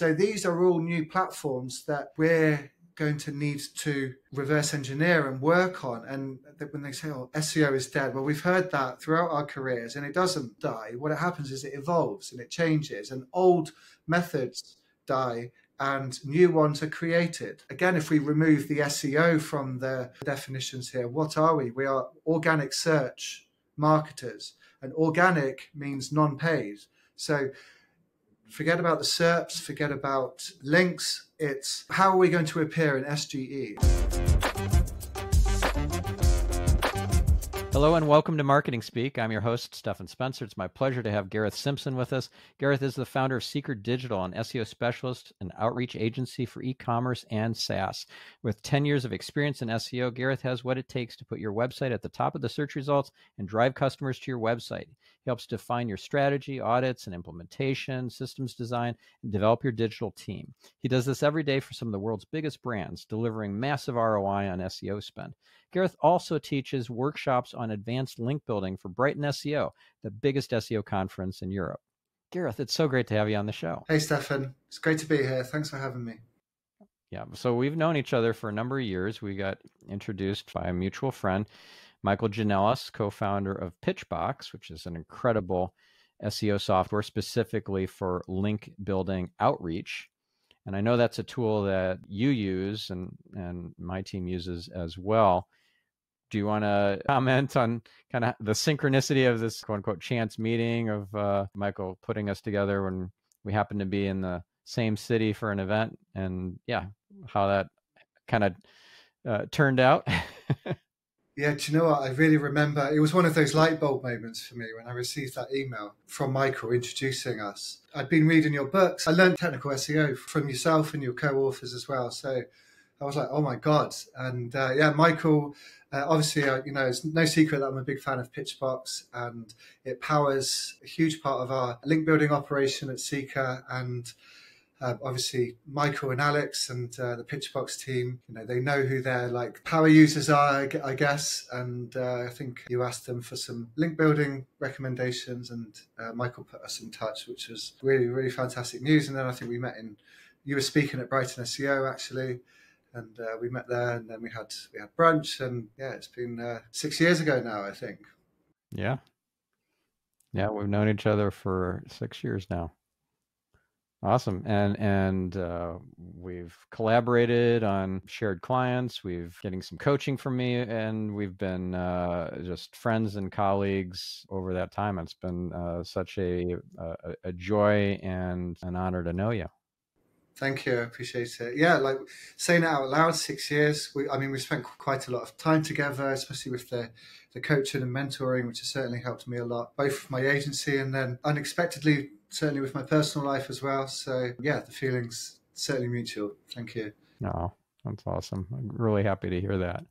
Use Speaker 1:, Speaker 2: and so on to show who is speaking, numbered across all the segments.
Speaker 1: So these are all new platforms that we're going to need to reverse engineer and work on. And when they say, oh, SEO is dead, well, we've heard that throughout our careers and it doesn't die. What it happens is it evolves and it changes, and old methods die and new ones are created. Again, if we remove the SEO from the definitions here, what are we? We are organic search marketers, and organic means non paid. So forget about the SERPs, forget about links. It's how are we going to appear in SGE?
Speaker 2: Hello and welcome to Marketing Speak. I'm your host, Stephan Spencer. It's my pleasure to have Gareth Simpson with us. Gareth is the founder of Seeker Digital, an SEO specialist and outreach agency for e commerce and SaaS. With 10 years of experience in SEO, Gareth has what it takes to put your website at the top of the search results and drive customers to your website. He helps define your strategy, audits, and implementation, systems design, and develop your digital team. He does this every day for some of the world's biggest brands, delivering massive ROI on SEO spend. Gareth also teaches workshops on advanced link building for Brighton SEO, the biggest SEO conference in Europe. Gareth, it's so great to have you on the show.
Speaker 1: Hey, Stephan. It's great to be here. Thanks for having me.
Speaker 2: Yeah, so we've known each other for a number of years. We got introduced by a mutual friend, Michael Geneles, co founder of Pitchbox, which is an incredible SEO software specifically for link building outreach. And I know that's a tool that you use and, and my team uses as well do you want to comment on kind of the synchronicity of this quote unquote chance meeting of uh, Michael putting us together when we happen to be in the same city for an event and yeah, how that kind of uh, turned out?
Speaker 1: yeah, do you know what? I really remember it was one of those light bulb moments for me when I received that email from Michael introducing us. I'd been reading your books. I learned technical SEO from yourself and your co authors as well. So I was like, oh my God. And uh, yeah, Michael uh, obviously, uh, you know, it's no secret that I'm a big fan of Pitchbox, and it powers a huge part of our link building operation at Seeker. And uh, obviously, Michael and Alex and uh, the Pitchbox team, you know, they know who their like power users are, I guess. And uh, I think you asked them for some link building recommendations, and uh, Michael put us in touch, which was really, really fantastic news. And then I think we met in. You were speaking at Brighton SEO actually and uh, we met there, and then we had we had brunch, and yeah, it's been uh, six years ago now, I think.
Speaker 2: Yeah, yeah, we've known each other for six years now. Awesome, and and uh, we've collaborated on shared clients. We've getting some coaching from me, and we've been uh, just friends and colleagues over that time. It's been uh, such a, a a joy and an honor to know you.
Speaker 1: Thank you. I appreciate it. Yeah, like saying it out loud, six years. We, I mean, we spent quite a lot of time together, especially with the, the coaching and mentoring, which has certainly helped me a lot, both with my agency and then unexpectedly, certainly with my personal life as well. So, yeah, the feelings certainly mutual. Thank you.
Speaker 2: No, that's awesome. I'm really happy to hear that.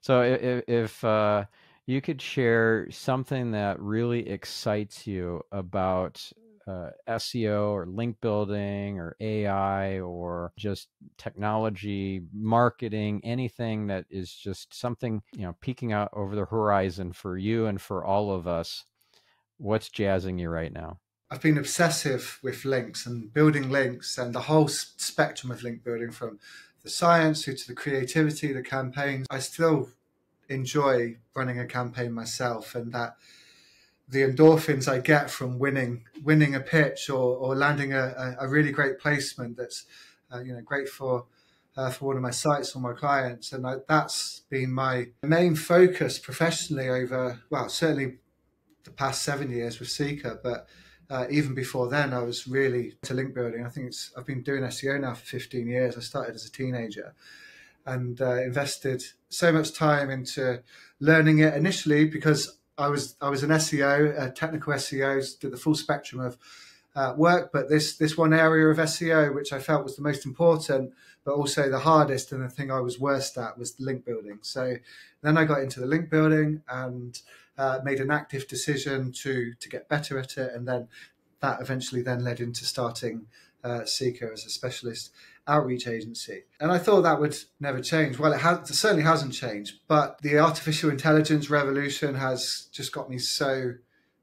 Speaker 2: So, if, if uh, you could share something that really excites you about uh, SEO or link building or AI or just technology, marketing, anything that is just something, you know, peeking out over the horizon for you and for all of us. What's jazzing you right now?
Speaker 1: I've been obsessive with links and building links and the whole spectrum of link building from the science through to the creativity, the campaigns. I still enjoy running a campaign myself and that the endorphins I get from winning winning a pitch or, or landing a, a really great placement that's uh, you know great for uh, for one of my sites or my clients, and I, that's been my main focus professionally over well certainly the past seven years with Seeker, but uh, even before then I was really to link building. I think it's I've been doing SEO now for 15 years. I started as a teenager and uh, invested so much time into learning it initially because I was I was an SEO, technical SEO, did the full spectrum of uh, work, but this this one area of SEO, which I felt was the most important, but also the hardest, and the thing I was worst at was link building. So then I got into the link building and uh, made an active decision to to get better at it, and then that eventually then led into starting uh, Seeker as a specialist outreach agency. And I thought that would never change. Well, it, has, it certainly hasn't changed, but the artificial intelligence revolution has just got me so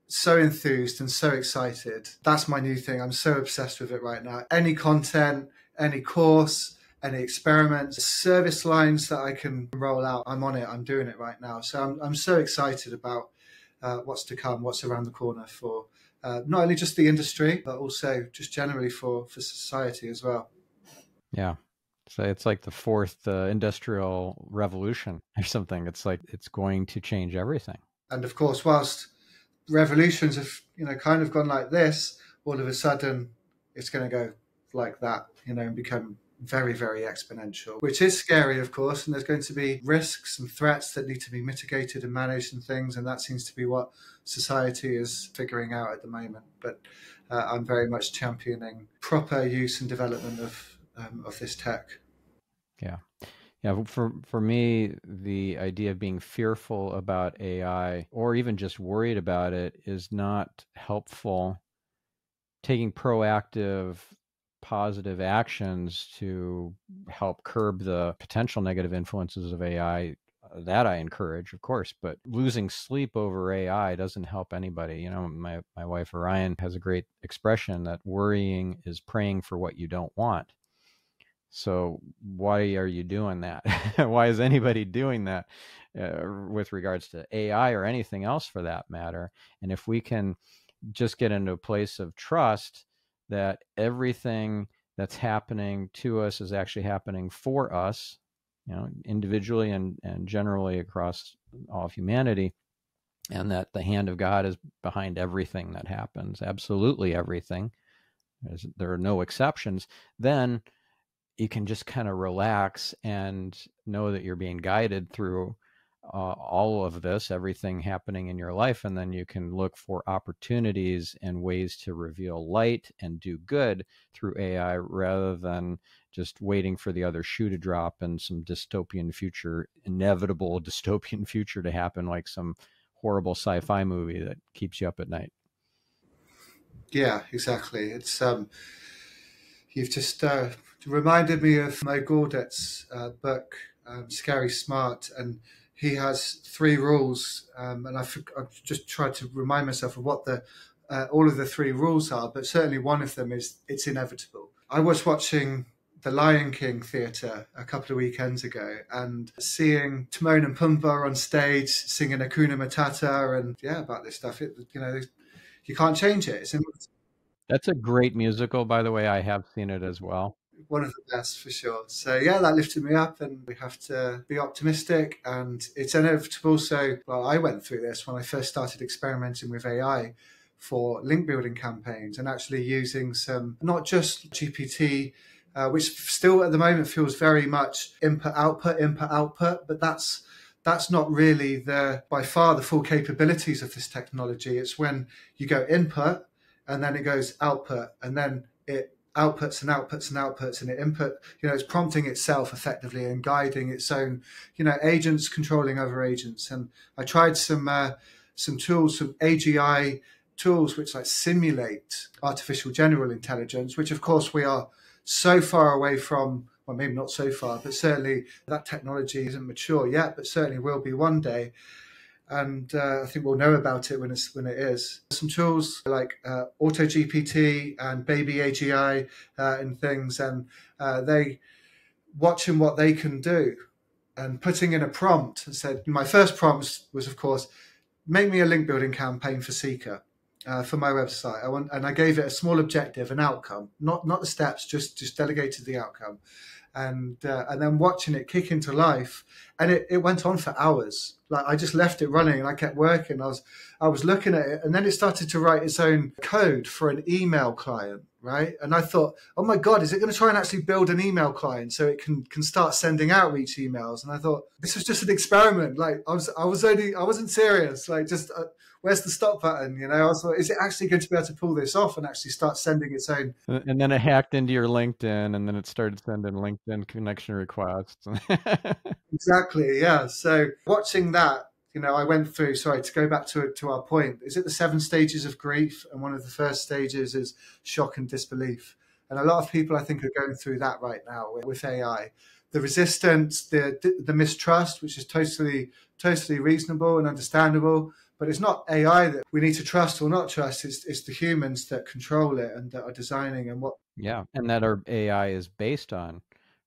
Speaker 1: so enthused and so excited. That's my new thing. I'm so obsessed with it right now. Any content, any course, any experiments, service lines that I can roll out, I'm on it. I'm doing it right now. So I'm, I'm so excited about uh, what's to come, what's around the corner for uh, not only just the industry, but also just generally for, for society as well.
Speaker 2: Yeah. So it's like the fourth uh, industrial revolution or something. It's like it's going to change everything.
Speaker 1: And of course, whilst revolutions have you know kind of gone like this, all of a sudden it's going to go like that, you know, and become very, very exponential, which is scary, of course. And there's going to be risks and threats that need to be mitigated and managed and things. And that seems to be what society is figuring out at the moment. But uh, I'm very much championing proper use and development of um, of this tech.
Speaker 2: Yeah. Yeah, for for me, the idea of being fearful about AI or even just worried about it is not helpful. Taking proactive positive actions to help curb the potential negative influences of AI uh, that I encourage, of course, but losing sleep over AI doesn't help anybody. You know, my, my wife Orion has a great expression that worrying is praying for what you don't want. So why are you doing that? why is anybody doing that uh, with regards to AI or anything else for that matter? And if we can just get into a place of trust that everything that's happening to us is actually happening for us, you know, individually and, and generally across all of humanity, and that the hand of God is behind everything that happens, absolutely everything. There's, there are no exceptions. Then you can just kind of relax and know that you're being guided through uh, all of this, everything happening in your life, and then you can look for opportunities and ways to reveal light and do good through AI rather than just waiting for the other shoe to drop and some dystopian future, inevitable dystopian future to happen, like some horrible sci fi movie that keeps you up at night.
Speaker 1: Yeah, exactly. It's, um, you've just uh, reminded me of Mo Gawdat's uh, book, um, Scary Smart, and he has three rules, um, and I've, I've, just tried to remind myself of what the uh, all of the three rules are. But certainly one of them is it's inevitable. I was watching the Lion King theatre a couple of weekends ago and seeing Timon and Pumbaa on stage singing Hakuna Matata and yeah about this stuff. It, you know, you can't change it.
Speaker 2: That's a great musical, by the way. I have seen it as well
Speaker 1: one of the best for sure. So yeah, that lifted me up, and we have to be optimistic. And it's inevitable. So well, I went through this when I first started experimenting with AI for link building campaigns and actually using some not just GPT. Uh, which still at the moment feels very much input output input output but that's that's not really the by far the full capabilities of this technology it's when you go input and then it goes output and then outputs and outputs and outputs and it input you know it's prompting itself effectively and guiding its own you know agents controlling other agents. And i tried some uh, some tools some agi tools which like simulate artificial general intelligence which of course we are so far away from well maybe not so far but certainly that technology isn't mature yet but certainly will be one day and uh, I think we'll know about it when it's when it is. Some tools like uh, AutoGPT and Baby AGI uh, and things, and uh, they watching what they can do and putting in a prompt and said my first prompt was of course make me a link building campaign for Seeker. Uh, for my website, I want, and I gave it a small objective, an outcome, not not the steps, just just delegated the outcome, and uh, and then watching it kick into life, and it, it went on for hours like I just left it running and I kept working. I was I was looking at it and then it started to write its own code for an email client, right? And I thought, oh my god, is it going to try and actually build an email client so it can can start sending outreach emails? And I thought this was just an experiment. Like I was I was only I wasn't serious. Like just uh, where's the stop button? You know, I was like, is it actually going to be able to pull this off and actually start sending its own?
Speaker 2: Uh, and then it hacked into your LinkedIn, and then it started sending LinkedIn connection requests.
Speaker 1: exactly. Yeah. So watching that, you know, I went through. Sorry to go back to to our point. Is it the seven stages of grief? And one of the first stages is shock and disbelief. And a lot of people, I think, are going through that right now with, with AI. The resistance, the the mistrust, which is totally totally reasonable and understandable But it's not AI that we need to trust or not trust. It's it's the humans that control it and that are designing and what.
Speaker 2: Yeah, and that our AI is based on,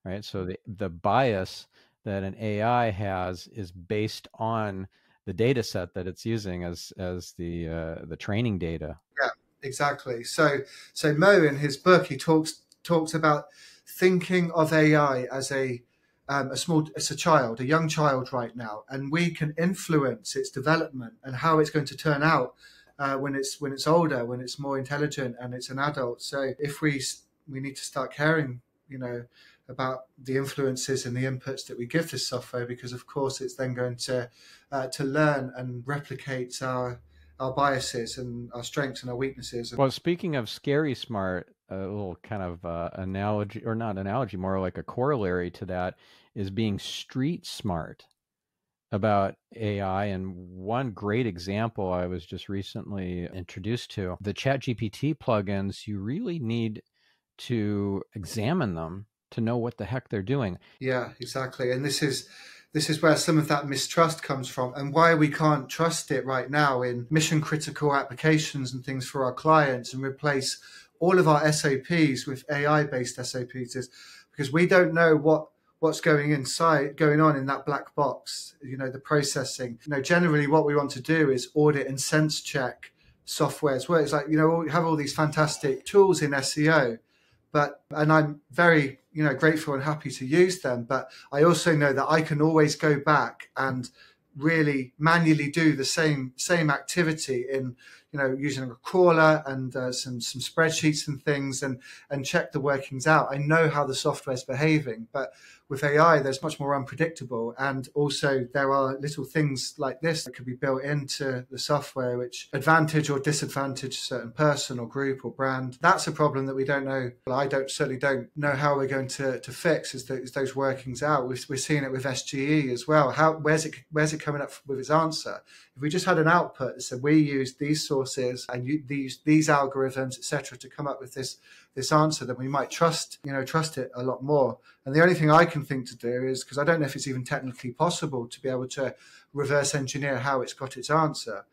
Speaker 2: right? So the the bias that an AI has is based on the data set that it's using as as the uh, the training data.
Speaker 1: Yeah, exactly. So so Mo in his book he talks talks about thinking of AI as a um, a small it's a child, a young child right now, and we can influence its development and how it's going to turn out uh, when it's when it's older, when it's more intelligent and it's an adult. So if we we need to start caring, you know, about the influences and the inputs that we give this software because of course it's then going to uh, to learn and replicate our our biases and our strengths and our weaknesses.
Speaker 2: Well, speaking of scary smart, a little kind of uh, analogy, or not analogy, more like a corollary to that is being street smart about AI. And one great example I was just recently introduced to the ChatGPT plugins, you really need to examine them to know what the heck they're doing.
Speaker 1: Yeah, exactly. And this is this is where some of that mistrust comes from and why we can't trust it right now in mission critical applications and things for our clients and replace all of our SOPs with AI based SOPs is because we don't know what what's going inside going on in that black box you know the processing. You know generally what we want to do is audit and sense check software's work it's like you know we have all these fantastic tools in SEO but and I'm very you know grateful and happy to use them but I also know that I can always go back and really manually do the same same activity in you know using a crawler and uh, some some spreadsheets and things and and check the workings out. I know how the software is behaving but with AI, there's much more unpredictable. And also, there are little things like this that could be built into the software which advantage or disadvantage a certain person or group or brand. That's a problem that we don't know. Well, I don't certainly don't know how we're going to, to fix is, the, is those workings out. We've, we're seeing it with SGE as well. How where's it where's it coming up with its answer? If we just had an output that said we use these sources and you, these these algorithms, etc., to come up with this this answer, then we might trust, you know, trust it a lot more. And the only thing I can think to do is because I don't know if it's even technically possible to be able to reverse engineer how it's got its answer.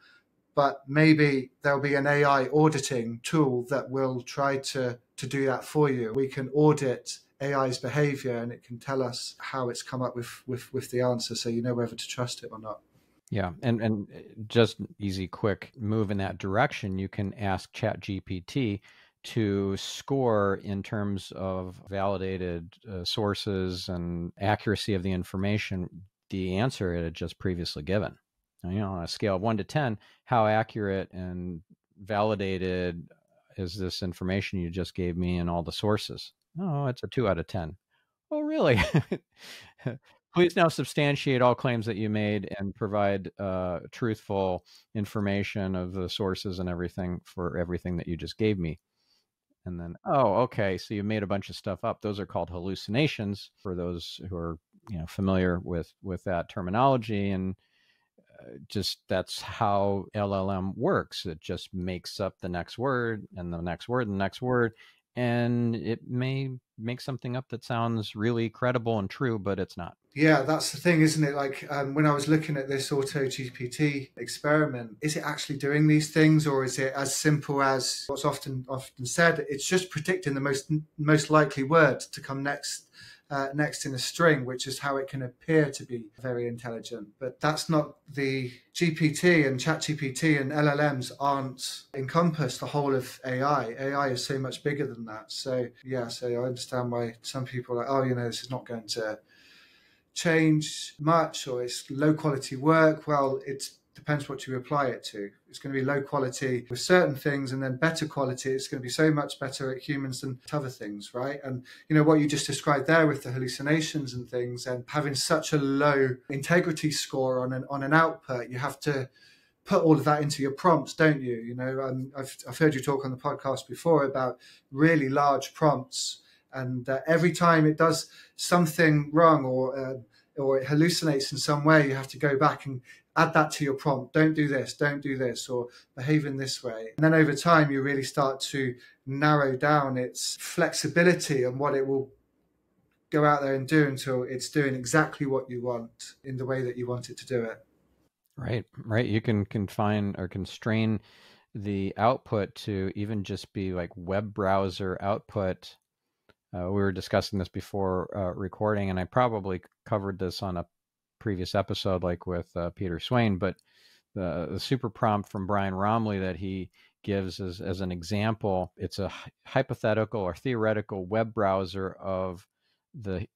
Speaker 1: But maybe there'll be an AI auditing tool that will try to, to do that for you. We can audit AI's behavior and it can tell us how it's come up with, with, with the answer so you know whether to trust it or not.
Speaker 2: Yeah, and and just easy, quick move in that direction. You can ask ChatGPT to score in terms of validated uh, sources and accuracy of the information the answer it had just previously given. You know, on a scale of one to 10, how accurate and validated is this information you just gave me and all the sources? Oh, it's a two out of 10. Oh, really? Please now substantiate all claims that you made and provide uh, truthful information of the sources and everything for everything that you just gave me and then oh okay so you made a bunch of stuff up. Those are called hallucinations for those who are you know familiar with with that terminology and uh, just that's how llm works. It just makes up the next word and the next word and the next word and it may make something up that sounds really credible and true, but it's not.
Speaker 1: Yeah, that's the thing, isn't it? Like um, when I was looking at this Auto GPT experiment, is it actually doing these things, or is it as simple as what's often often said? It's just predicting the most most likely word to come next uh, next in a string, which is how it can appear to be very intelligent. But that's not the GPT and ChatGPT and LLMs aren't encompass the whole of AI. AI is so much bigger than that. So yeah, so I understand why some people are like, oh, you know, this is not going to change much or it's low quality work. Well, it's depends what you apply it to. It's going to be low quality with certain things and then better quality. It's going to be so much better at humans than other things, right? And you know what you just described there with the hallucinations and things and having such a low integrity score on an on an output, you have to put all of that into your prompts, don't you? You know, um, I've I've heard you talk on the podcast before about really large prompts, and uh, every time it does something wrong or uh, or it hallucinates in some way, you have to go back and add that to your prompt. Don't do this, don't do this, or behave in this way. And then over time, you really start to narrow down its flexibility and what it will go out there and do until it's doing exactly what you want in the way that you want it to do it.
Speaker 2: Right, right. You can confine or constrain the output to even just be like web browser output. Uh, we were discussing this before uh, recording, and I probably covered this on a previous episode, like with uh, Peter Swain. But the, the super prompt from Brian Roemmele that he gives as, as an example, it's a hypothetical or theoretical web browser of the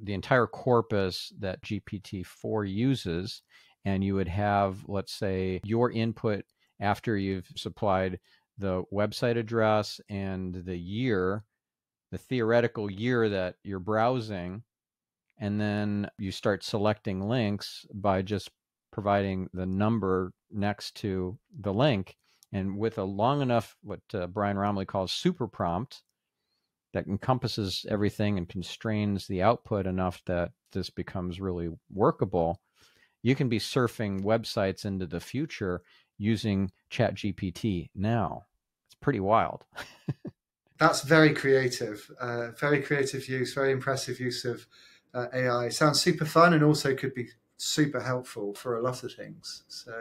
Speaker 2: the entire corpus that GPT-4 uses, and you would have, let's say, your input after you've supplied the website address and the year, the theoretical year that you're browsing, and then you start selecting links by just providing the number next to the link. And with a long enough, what uh, Brian Roemmele calls super prompt, that encompasses everything and constrains the output enough that this becomes really workable, you can be surfing websites into the future using ChatGPT now. It's pretty wild.
Speaker 1: That's very creative, uh, very creative use, very impressive use of uh, AI. Sounds super fun and also could be super helpful for a lot of things. So,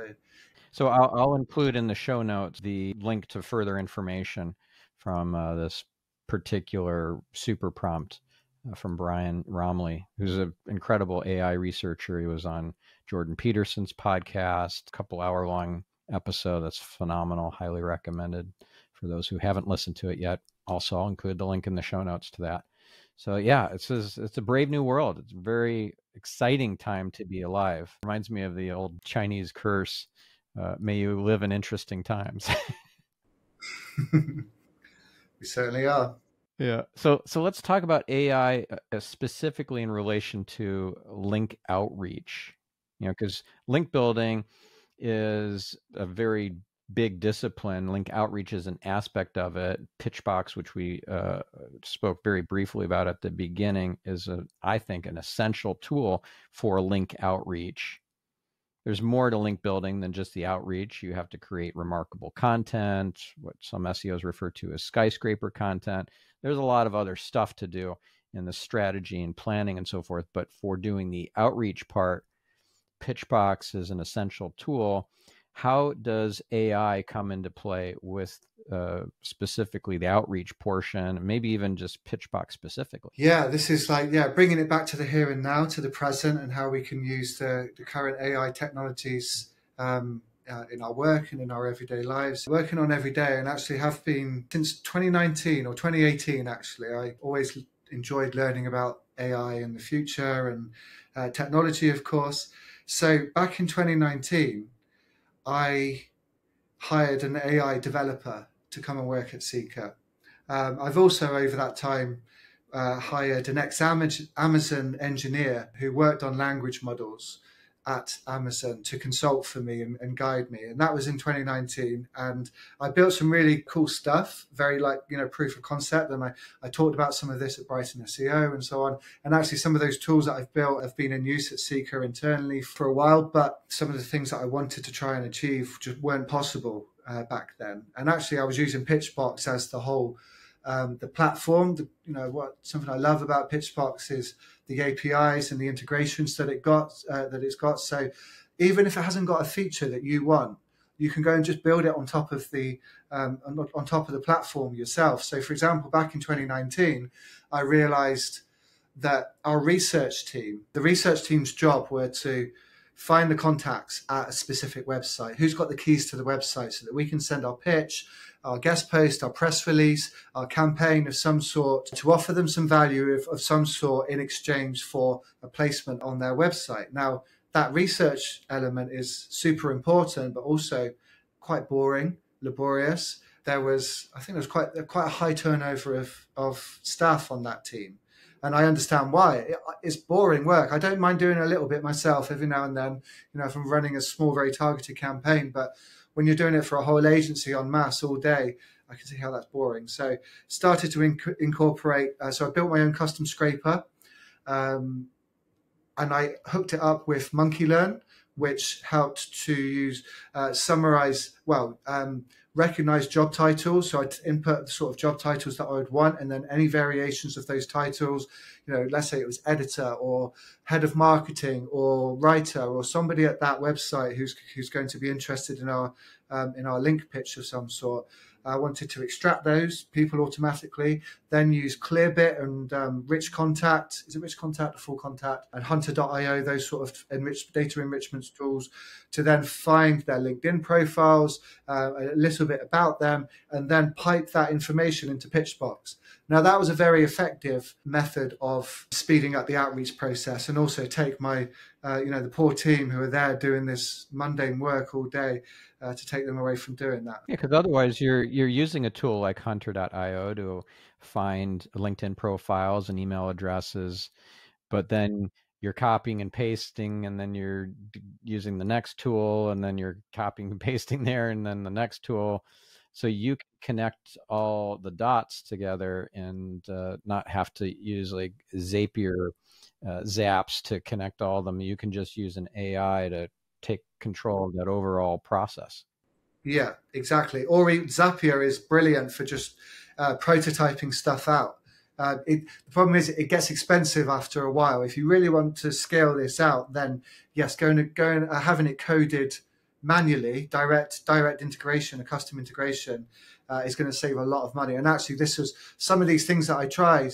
Speaker 2: so I'll, I'll include in the show notes the link to further information from uh, this particular super prompt uh, from Brian Roemmele, who's an incredible AI researcher. He was on Jordan Peterson's podcast, a couple hour long episode that's phenomenal. Highly recommended for those who haven't listened to it yet. Also, I'll include the link in the show notes to that. So yeah, it's a, it's a brave new world. It's a very exciting time to be alive. Reminds me of the old Chinese curse, uh, "May you live in interesting times."
Speaker 1: we certainly are.
Speaker 2: Yeah. So so let's talk about AI uh, specifically in relation to link outreach. You know, because link building is a very big discipline. Link outreach is an aspect of it. Pitchbox, which we uh, spoke very briefly about at the beginning, is a, I think an essential tool for link outreach. There's more to link building than just the outreach. You have to create remarkable content, what some SEOs refer to as skyscraper content. There's a lot of other stuff to do in the strategy and planning and so forth. But for doing the outreach part, Pitchbox is an essential tool how does AI come into play with uh, specifically the outreach portion, maybe even just Pitchbox specifically?
Speaker 1: Yeah, this is like yeah, bringing it back to the here and now, to the present, and how we can use the, the current AI technologies um, uh, in our work and in our everyday lives. Working on every day, and actually have been since 2019 or 2018. Actually, I always enjoyed learning about AI in the future and uh, technology, of course. So back in 2019 I hired an AI developer to come and work at Seeker. Um, I've also, over that time, uh, hired an ex Amazon engineer who worked on language models at Amazon to consult for me and, and, guide me. And that was in 2019. And I built some really cool stuff, very like, you know, proof of concept. And I, I talked about some of this at Brighton SEO and so on. And actually, some of those tools that I've built have been in use at Seeker internally for a while. But some of the things that I wanted to try and achieve just weren't possible uh, back then. And actually, I was using Pitchbox as the whole. Um, the platform, the, you know, what something I love about Pitchbox is the APIs and the integrations that it got uh, that it's got. So even if it hasn't got a feature that you want, you can go and just build it on top of the um, on, top of the platform yourself. So, for example, back in 2019, I realized that our research team, the research team's job, were to find the contacts at a specific website. Who's got the keys to the website so that we can send our pitch, our guest post, our press release, our campaign of some sort to offer them some value of, of some sort in exchange for a placement on their website. Now, that research element is super important, but also quite boring, laborious. There was, I think, there was quite quite a high turnover of, of staff on that team, and I understand why. It, it's boring work. I don't mind doing a little bit myself every now and then, you know, if I'm running a small, very targeted campaign. But when you're doing it for a whole agency on mass all day, I can see how that's boring. So started to inc- incorporate. Uh, so I built my own custom scraper, um, and I hooked it up with Monkey Learn, which helped to use uh, summarize. Well, um, recognize job titles. So I'd input the sort of job titles that I would want, and then any variations of those titles. You know, let's say it was editor or head of marketing or writer or somebody at that website who's who's going to be interested in our um, in our link pitch of some sort. I wanted to extract those people automatically, then use Clearbit and um, Rich Contact. Is it Rich Contact or Full Contact? And Hunter.io, those sort of enrich, data enrichment tools to then find their LinkedIn profiles, uh, a little bit about them, and then pipe that information into Pitchbox. Now, that was a very effective method of speeding up the outreach process and also take my, uh, you know, the poor team who are there doing this mundane work all day uh, to take them away from doing that.
Speaker 2: Yeah, because otherwise you're you're using a tool like Hunter.io to find LinkedIn profiles and email addresses, but then you're copying and pasting, and then you're using the next tool, and then you're copying and pasting there, and then the next tool. So you connect all the dots together and uh, not have to use like Zapier uh, zaps to connect all of them. You can just use an AI to take control of that overall process.
Speaker 1: Yeah, exactly. Or Zapier is brilliant for just uh, prototyping stuff out. Uh, it, the problem is it gets expensive after a while. If you really want to scale this out, then yes, going to go and uh, having it coded manually, direct direct integration, a custom integration, uh, is going to save a lot of money. And actually, this was some of these things that I tried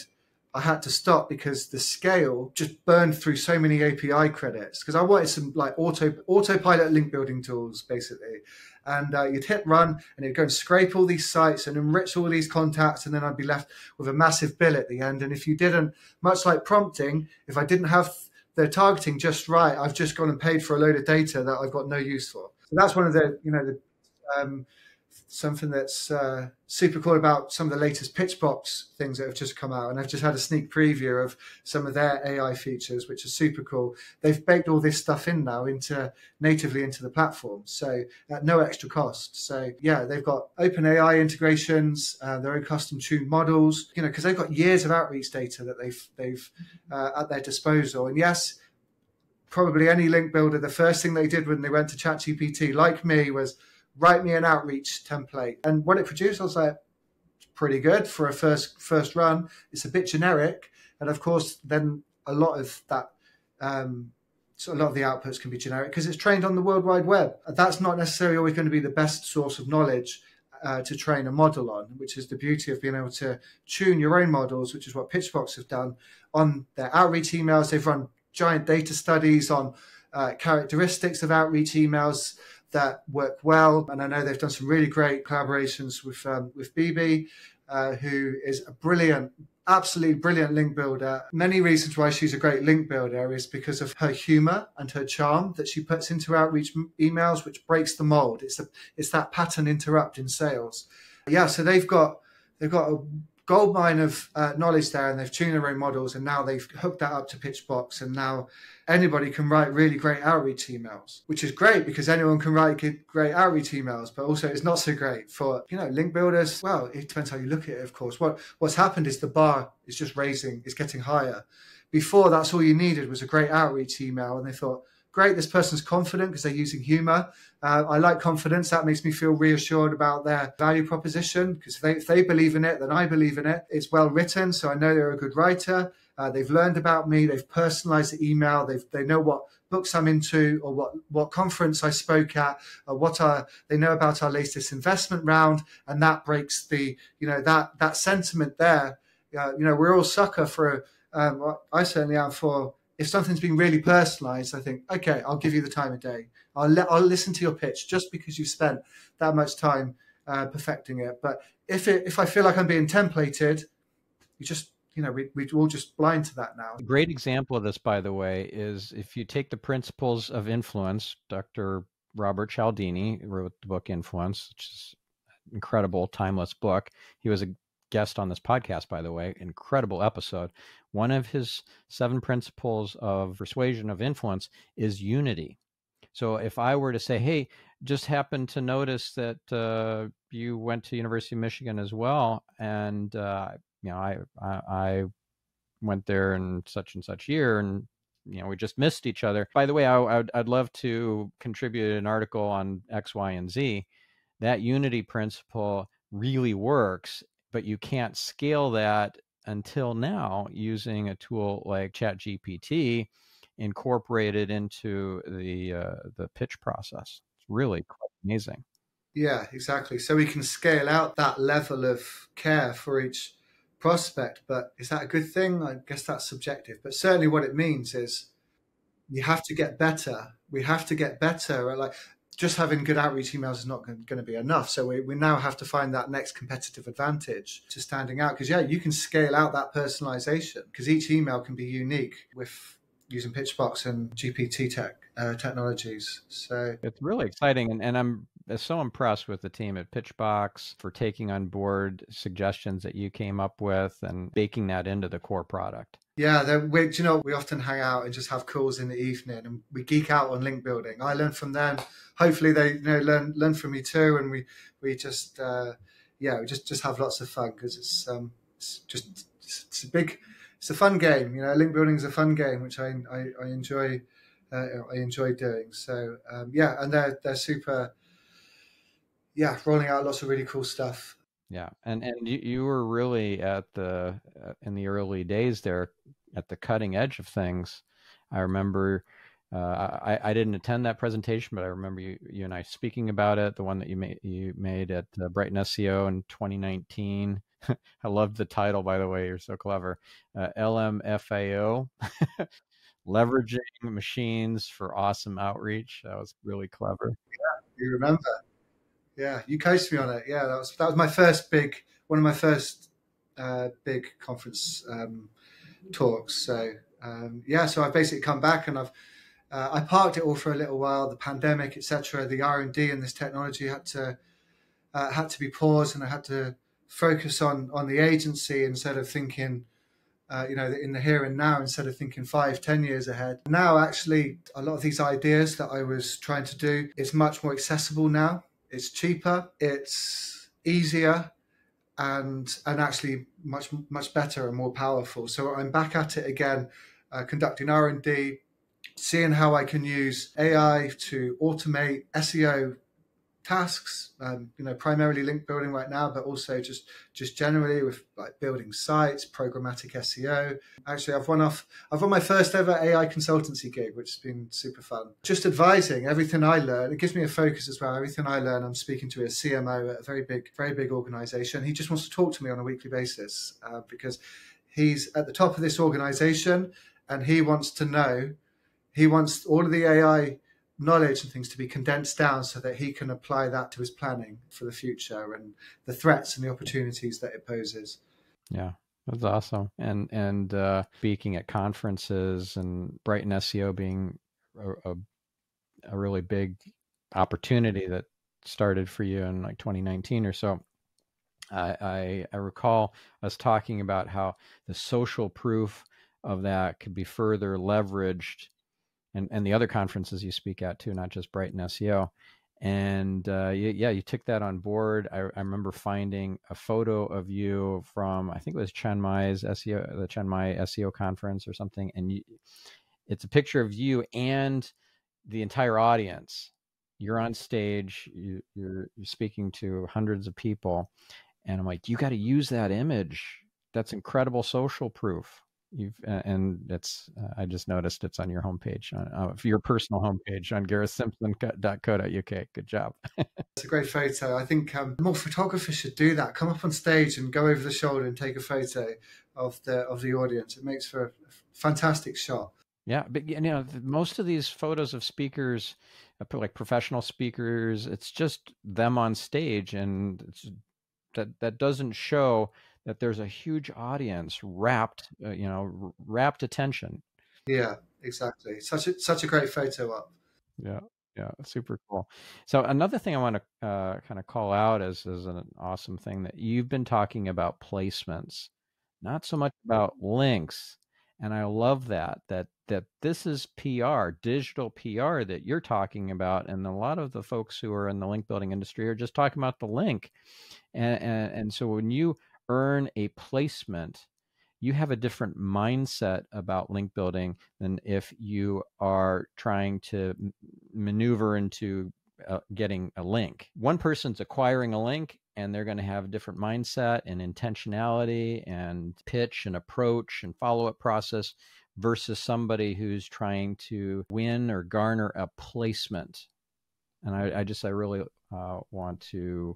Speaker 1: I had to stop because the scale just burned through so many API credits because I wanted some like auto autopilot link building tools basically. And uh, you'd hit run and it'd go and scrape all these sites and enrich all these contacts. And then I'd be left with a massive bill at the end. And if you didn't, much like prompting, if I didn't have the targeting just right, I've just gone and paid for a load of data that I've got no use for. So that's one of the, you know, the, um, something that's uh, super cool about some of the latest Pitchbox things that have just come out. And I've just had a sneak preview of some of their AI features, which are super cool. They've baked all this stuff in now into natively into the platform, so at no extra cost. So yeah, they've got open AI integrations, uh, their own custom tuned models, you know, because they've got years of outreach data that they've they've uh, at their disposal. And yes. Probably any link builder, the first thing they did when they went to ChatGPT, like me, was write me an outreach template. And what it produced, I was like, pretty good for a first first run. It's a bit generic, and of course, then a lot of that. Um, so a lot of the outputs can be generic because it's trained on the World Wide Web. That's not necessarily always going to be the best source of knowledge uh, to train a model on, which is the beauty of being able to tune your own models, which is what Pitchbox have done on their outreach emails. They've run giant data studies on uh, characteristics of outreach emails that work well. And I know they've done some really great collaborations with um, with Bibi, uh, who is a brilliant, absolutely brilliant link builder. Many reasons why she's a great link builder is because of her humor and her charm that she puts into outreach emails, which breaks the mold. It's a, it's that pattern interrupt in sales. Yeah, so they've got they've got a goldmine of uh, knowledge there, and they've tuned their own models, and now they've hooked that up to Pitchbox, and now anybody can write really great outreach emails, which is great because anyone can write great outreach emails, but also it's not so great for, you know, link builders. Well, it depends how you look at it, of course. What what's happened is the bar is just raising, it's getting higher. Before that's all you needed was a great outreach email, and they thought, great, this person's confident because they're using humor. Uh, I like confidence. That makes me feel reassured about their value proposition because if they, if they believe in it, then I believe in it. It's well written, so I know they're a good writer. Uh, they've learned about me. They've personalized the email. They they know what books I'm into or what what conference I spoke at or what are they know about our latest investment round, and that breaks the you know that that sentiment there. Uh, you know, we're all sucker for. Um, I certainly am for. If something's been really personalized, I think, okay, I'll give you the time of day. I'll let I'll listen to your pitch just because you've spent that much time uh, perfecting it. But if it if I feel like I'm being templated, you just you know, we, we're all just blind to that now.
Speaker 2: A great example of this, by the way, is if you take the principles of influence, Dr. Robert Cialdini wrote the book Influence, which is an incredible, timeless book. He was a guest on this podcast, by the way, incredible episode. One of his seven principles of persuasion of influence is unity. So if I were to say, hey, just happened to notice that uh, you went to University of Michigan as well, and uh, you know, I, I, I went there in such and such year and you know we just missed each other by the way I, would I'd love to contribute an article on x y and z that unity principle really works, but you can't scale that until now using a tool like ChatGPT incorporated into the uh, the pitch process. It's really quite amazing.
Speaker 1: Yeah, exactly. So we can scale out that level of care for each prospect. But is that a good thing? I guess that's subjective. But certainly, what it means is you have to get better. We have to get better. Like just having good outreach emails is not going to be enough. So we, we now have to find that next competitive advantage to standing out. Because yeah, you can scale out that personalization because each email can be unique with using Pitchbox and GPT tech uh, technologies. So
Speaker 2: it's really exciting, and, and I'm so impressed with the team at Pitchbox for taking on board suggestions that you came up with and baking that into the core product.
Speaker 1: Yeah, we, you know, we often hang out and just have calls in the evening, and we geek out on link building. I learn from them. Hopefully, they you know learn learn from me too, and we we just uh, yeah, we just just have lots of fun because it's um it's just it's a big it's a fun game. You know, link building is a fun game, which I I, I enjoy uh, I enjoy doing. So um, yeah, and they're they're super. Yeah, rolling out lots of really cool stuff.
Speaker 2: Yeah, and and you, you were really at the uh, in the early days there at the cutting edge of things. I remember uh, I, I didn't attend that presentation, but I remember you, you and I speaking about it. The one that you made you made at uh, Brighton SEO in 2019. I loved the title, by the way. You're so clever. Uh, LMFAO, leveraging machines for awesome outreach. That was really clever.
Speaker 1: Yeah, you remember? Yeah, you coached me on it. Yeah, that was that was my first big one of my first uh, big conference um, talks. So um, yeah, so I've basically come back and I've uh, I parked it all for a little while. The pandemic, etc. The R and D and this technology had to uh, had to be paused, and I had to focus on on the agency instead of thinking uh, you know, in the here and now instead of thinking five, ten years ahead. Now, actually, a lot of these ideas that I was trying to do is much more accessible now. It's cheaper, it's easier, and and actually much much better and more powerful. So I'm back at it again, uh, conducting R and D, seeing how I can use AI to automate SEO tasks um, you know primarily link building right now but also just just generally with like building sites programmatic seo actually i've won off i've won my first ever ai consultancy gig which has been super fun. Just advising everything i learn it gives me a focus as well. Everything i learn i'm speaking to a cmo at a very big very big organization. He just wants to talk to me on a weekly basis uh, because he's at the top of this organization and he wants to know he wants all of the ai knowledge and things to be condensed down so that he can apply that to his planning for the future and the threats and the opportunities that it poses.
Speaker 2: Yeah. That's awesome. And and uh, speaking at conferences and Brighton SEO being a, a, a really big opportunity that started for you in like 2019 or so. I, I, I recall us talking about how the social proof of that could be further leveraged and and the other conferences you speak at too, not just Brighton SEO. And uh, yeah, you took that on board. I, I, remember finding a photo of you from I think it was Chiang Mai's SEO, the Chiang Mai SEO conference or something, and you, it's a picture of you and the entire audience. You're on stage, you, you're, you're speaking to hundreds of people, and I'm like, you got to use that image. That's incredible social proof you've and it's uh, i just noticed it's on your homepage on uh, your personal homepage on garethsimpson.co.uk good job.
Speaker 1: It's a great photo. I think um, more photographers should do that. Come up on stage and go over the shoulder and take a photo of the of the audience. It makes for a fantastic shot.
Speaker 2: Yeah but you know most of these photos of speakers uh, like professional speakers it's just them on stage and that that doesn't show that there's a huge audience wrapped, uh, you know, wrapped attention.
Speaker 1: Yeah, exactly. Such a such a great photo up.
Speaker 2: Yeah, yeah, super cool. So another thing I want to uh, kind of call out as as an awesome thing that you've been talking about placements, not so much about links, and I love that that that this is PR, digital PR that you're talking about, and a lot of the folks who are in the link building industry are just talking about the link, and and, and so when you earn a placement, you have a different mindset about link building than if you are trying to maneuver into uh, getting a link. One person's acquiring a link and they're going to have a different mindset and intentionality and pitch and approach and follow up process versus somebody who's trying to win or garner a placement. And I, I just, I really uh, want to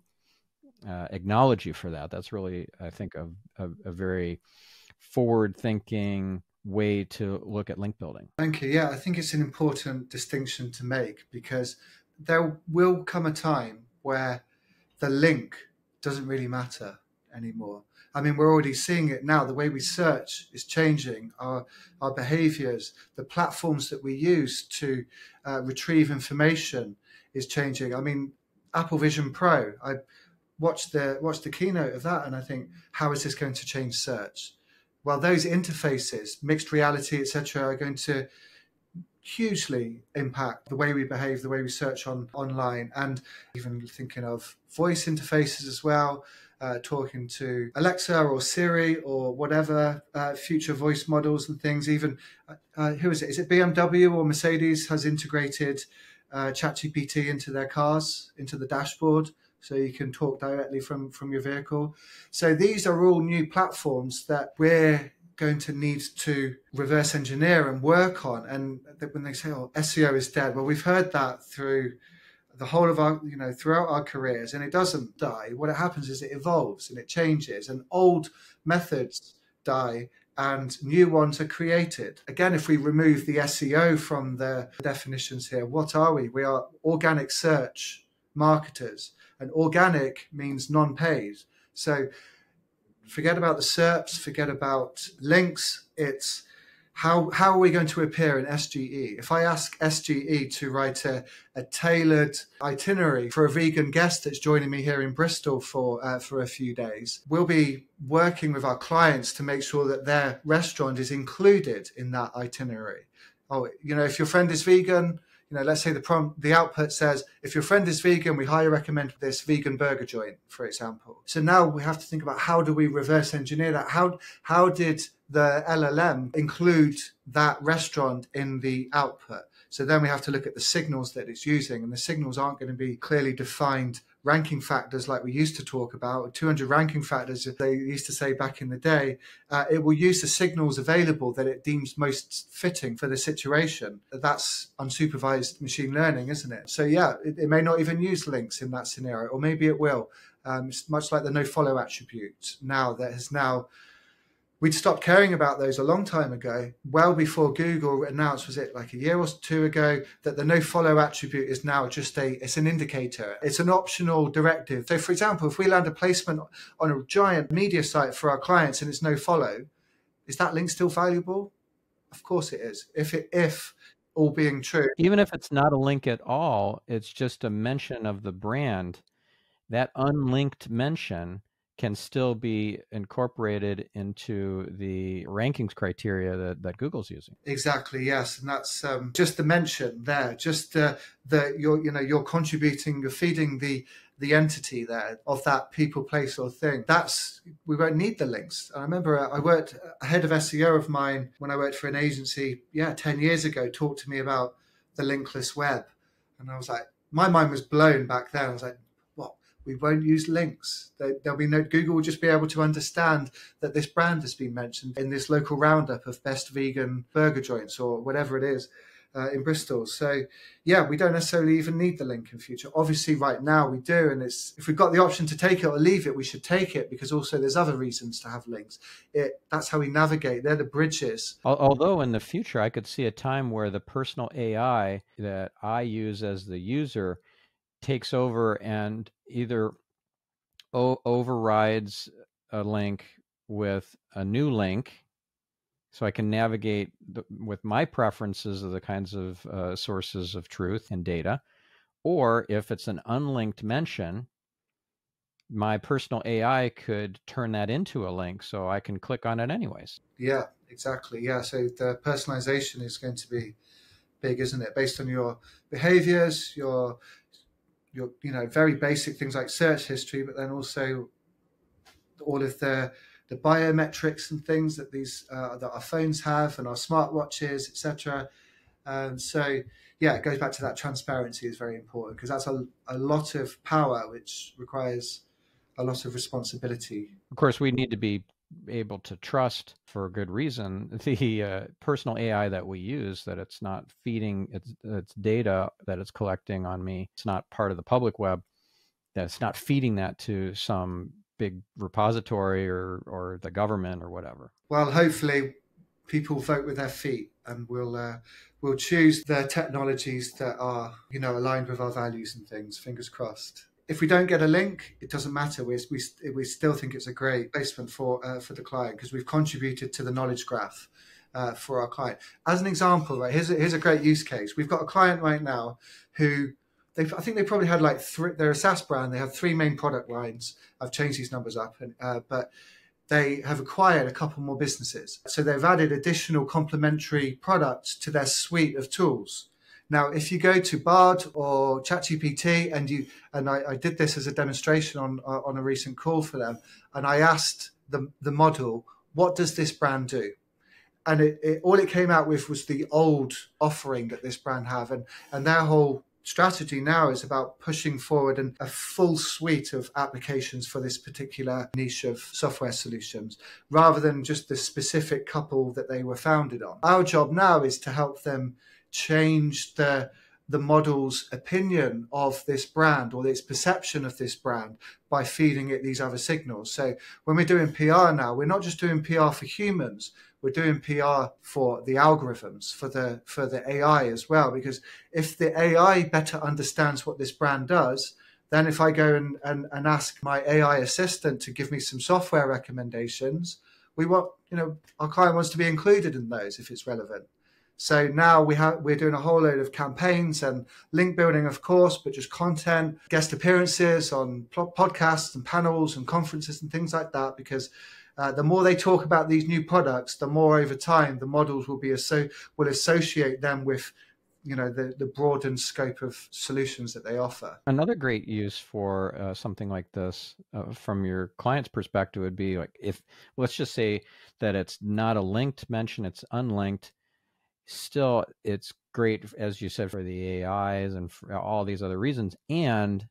Speaker 2: uh, acknowledge you for that. That's really, I think, a, a, a very forward thinking way to look at link building.
Speaker 1: Thank you. Yeah, I think it's an important distinction to make because there will come a time where the link doesn't really matter anymore. I mean, we're already seeing it now. The way we search is changing. Our our behaviors, the platforms that we use to uh, retrieve information is changing. I mean, Apple Vision Pro. I watched the watched the keynote of that, and I think, how is this going to change search? Well, those interfaces, mixed reality, etc., are going to hugely impact the way we behave, the way we search on online, and even thinking of voice interfaces as well. Uh, talking to Alexa or Siri or whatever uh, future voice models and things. Even uh, uh who is it? Is it BMW or Mercedes has integrated uh, ChatGPT into their cars, into the dashboard, so you can talk directly from from your vehicle. So these are all new platforms that we're going to need to reverse engineer and work on. And when they say, "Oh, SEO is dead," well, we've heard that through the whole of our, you know, throughout our careers, and it doesn't die. What happens is it evolves and it changes, and old methods die and new ones are created. Again, if we remove the SEO from the definitions here, what are we? We are organic search marketers, and organic means non paid. So forget about the SERPs, forget about links. It's how how are we going to appear in SGE? If I ask SGE to write a, a tailored itinerary for a vegan guest that's joining me here in Bristol for uh, for a few days, we'll be working with our clients to make sure that their restaurant is included in that itinerary. Oh, you know, if your friend is vegan, you know, let's say the prom, the output says, if your friend is vegan, we highly recommend this vegan burger joint, for example. So now we have to think about how do we reverse engineer that? How how did the LLM include that restaurant in the output? So then we have to look at the signals that it's using, and the signals aren't going to be clearly defined ranking factors like we used to talk about 200 ranking factors they used to say back in the day uh, it will use the signals available that it deems most fitting for the situation. That's unsupervised machine learning isn't it? So yeah it, it may not even use links in that scenario or maybe it will. Um, it's much like the no follow attribute now that has now we'd stopped caring about those a long time ago, well before Google announced, was it like a year or two ago, that the no follow attribute is now just a, it's an indicator. It's an optional directive. So for example, if we land a placement on a giant media site for our clients and it's no follow, is that link still valuable? Of course it is. If it, if all being true.
Speaker 2: Even if it's not a link at all, it's just a mention of the brand. That unlinked mention can still be incorporated into the rankings criteria that, that Google's using.
Speaker 1: Exactly, yes, and that's um, just the mention there. Just uh, that you're, you know, you're contributing, you're feeding the the entity there of that people, place, or thing. That's we won't need the links. I remember uh, I worked a head of SEO of mine when I worked for an agency, yeah, ten years ago. Talked to me about the linkless web, and I was like, my mind was blown back then. I was like, we won't use links. There'll be no Google will just be able to understand that this brand has been mentioned in this local roundup of best vegan burger joints or whatever it is uh, in Bristol. So yeah, we don't necessarily even need the link in future. Obviously, right now we do, and it's if we've got the option to take it or leave it, we should take it because also there's other reasons to have links. It that's how we navigate. They're the bridges.
Speaker 2: Although in the future, I could see a time where the personal AI that I use as the user takes over and either o- overrides a link with a new link so I can navigate the, with my preferences of the kinds of uh, sources of truth and data. Or if it's an unlinked mention, my personal AI could turn that into a link so I can click on it anyways.
Speaker 1: Yeah, exactly. Yeah. So the personalization is going to be big, isn't it? Based on your behaviors, your your you know very basic things like search history, but then also all of the the biometrics and things that these uh, that our phones have and our smartwatches, etc. Um, so yeah, it goes back to that transparency is very important because that's a, a lot of power which requires a lot of responsibility.
Speaker 2: Of course, we need to be able to trust for a good reason the uh, personal AI that we use that it's not feeding its, its data that it's collecting on me. It's not part of the public web. That it's not feeding that to some big repository or or the government or whatever.
Speaker 1: Well, hopefully, people vote with their feet, and we'll uh, we'll choose the technologies that are you know aligned with our values and things. Fingers crossed if we don't get a link, it doesn't matter. We, we, we still think it's a great placement for uh, for the client because we've contributed to the knowledge graph uh, for our client. As an example, right here's a, here's a great use case. We've got a client right now who they I think they probably had like three. They're a SaaS brand. They have three main product lines. I've changed these numbers up, and, uh, but they have acquired a couple more businesses. So they've added additional complementary products to their suite of tools. Now, if you go to Bard or ChatGPT, and you and I, I did this as a demonstration on uh, on a recent call for them, and I asked the the model, "What does this brand do?" And it, it all it came out with was the old offering that this brand have, and and their whole strategy now is about pushing forward an, a full suite of applications for this particular niche of software solutions rather than just the specific couple that they were founded on. Our job now is to help them change the the model's opinion of this brand or its perception of this brand by feeding it these other signals. So when we're doing PR now, we're not just doing PR for humans, we're doing PR for the algorithms, for the for the AI as well. Because if the AI better understands what this brand does, then if I go and, and, and ask my AI assistant to give me some software recommendations, we want, you know, our client wants to be included in those if it's relevant. So now we have we're doing a whole load of campaigns and link building, of course, but just content, guest appearances on podcasts and panels and conferences and things like that. Because uh, the more they talk about these new products, the more over time the models will be so will associate them with you know the the broadened scope of solutions that they offer.
Speaker 2: Another great use for uh, something like this, uh, from your client's perspective, would be like if let's just say that it's not a linked mention, it's unlinked still it's great as you said for the ais and for all these other reasons and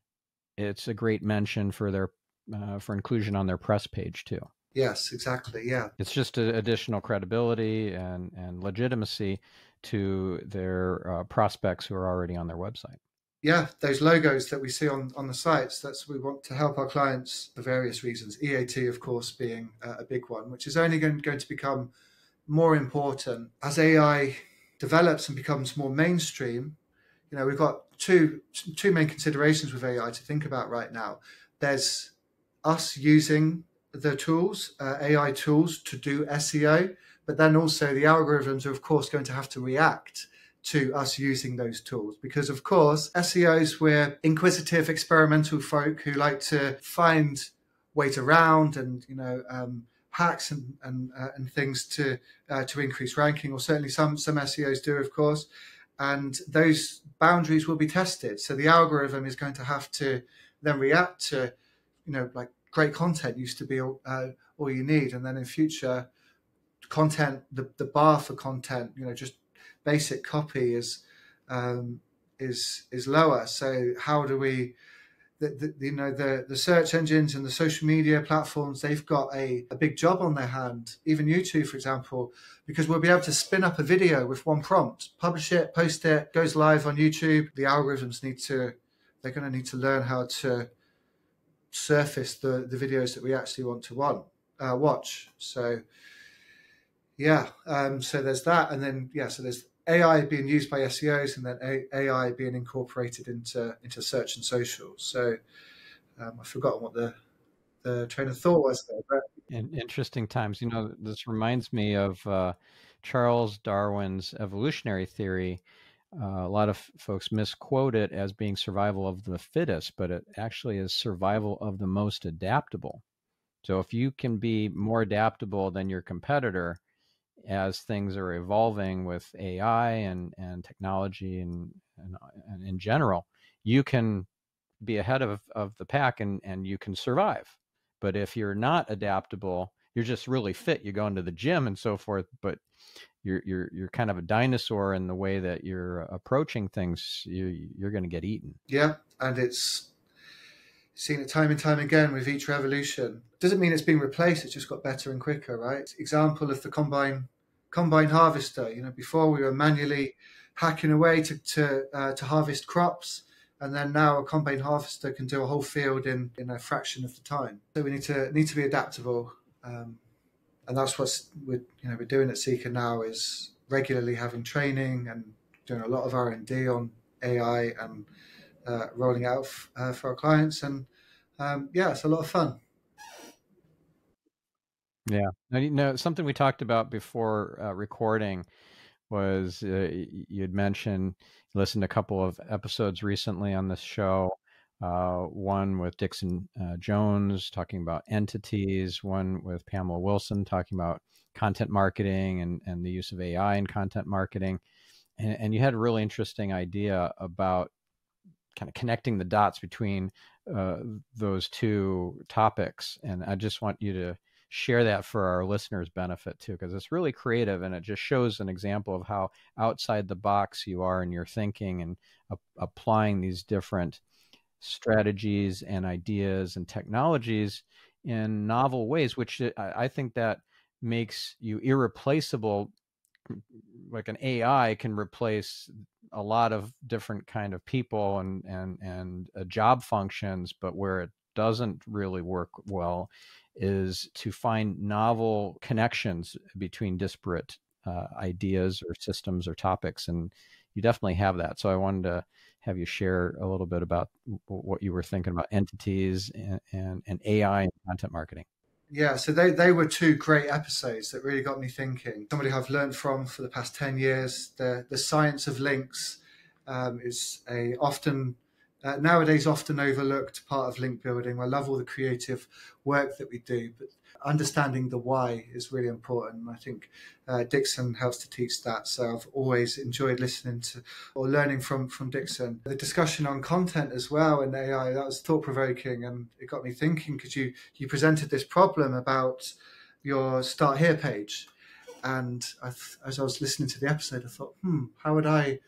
Speaker 2: it's a great mention for their uh, for inclusion on their press page too.
Speaker 1: Yes exactly yeah.
Speaker 2: It's just additional credibility and and legitimacy to their uh, prospects who are already on their website.
Speaker 1: Yeah those logos that we see on on the sites that's we want to help our clients for various reasons. EAT of course being a big one which is only going, going to become more important as ai develops and becomes more mainstream, you know, we've got two two main considerations with AI to think about right now. There's us using the tools, uh, AI tools, to do SEO, but then also the algorithms are of course going to have to react to us using those tools because of course SEOs we're inquisitive experimental folk who like to find ways around and you know um, hacks and and, uh, and things to uh, to increase ranking, or certainly some some SEOs do, of course. And those boundaries will be tested. So the algorithm is going to have to then react to, you know, like great content used to be all, uh, all you need, and then in future, content the the bar for content, you know, just basic copy is um, is is lower. So how do we the, you know the the search engines and the social media platforms they've got a, a big job on their hand even youtube for example because we'll be able to spin up a video with one prompt publish it post it goes live on youtube. The algorithms need to they're going to need to learn how to surface the the videos that we actually want to want, uh, watch. So yeah um, so there's that. And then yeah so there's AI being used by SEOs and then AI being incorporated into into search and social. So um, I've forgotten what the the train of thought was there. But...
Speaker 2: In interesting times, you know, this reminds me of uh, Charles Darwin's evolutionary theory. Uh, a lot of folks misquote it as being survival of the fittest, but it actually is survival of the most adaptable. So if you can be more adaptable than your competitor, as things are evolving with AI and, and technology and, and, and in general, you can be ahead of, of the pack and, and you can survive. But if you're not adaptable you're just really mm-hmm. fit. You go into the gym and so forth, but you're you're you're kind of a dinosaur in the way that you're approaching things. You you're going to get eaten.
Speaker 1: Yeah, and it's seen it time and time again with each revolution. Doesn't mean it's been replaced. It's just got better and quicker, right? Example of the combine combine harvester. You know, before we were manually hacking away to to uh, to harvest crops and then now a combine harvester can do a whole field in, in a fraction of the time. So we need to need to be adaptable, um, and that's what we're you know we're doing at Seeker now is regularly having training and doing a lot of R and D on AI and uh, rolling out uh, for our clients, and um, yeah, it's a lot of fun.
Speaker 2: Yeah, now, you know something we talked about before uh, recording was uh, you'd mentioned listened to a couple of episodes recently on this show. Uh, one with Dixon uh, Jones talking about entities, one with Pamela Wilson talking about content marketing and, and the use of AI in content marketing. And, and you had a really interesting idea about kind of connecting the dots between uh, those two topics. And I just want you to share that for our listeners' benefit too, because it's really creative and it just shows an example of how outside the box you are in your thinking and applying these different strategies and ideas and technologies in novel ways, which I, I think that makes you irreplaceable. Like an AI can replace a lot of different kind of people and and and uh, job functions, but where it doesn't really work well is to find novel connections between disparate uh, ideas or systems or topics. And you definitely have that. So I wanted to have you share a little bit about what you were thinking about entities and, and, and AI and content marketing.
Speaker 1: Yeah, so they, they were two great episodes that really got me thinking. Somebody I've learned from for the past 10 years. The, the science of links um, is a often uh, nowadays often overlooked part of link building. I love all the creative work that we do, but understanding the why is really important. I think uh, Dixon helps to teach that. So I've always enjoyed listening to or learning from from Dixon. The discussion on content as well and AI that was thought provoking, and it got me thinking because you you presented this problem about your start here page, and I, as I was listening to the episode, I thought, hmm, how would I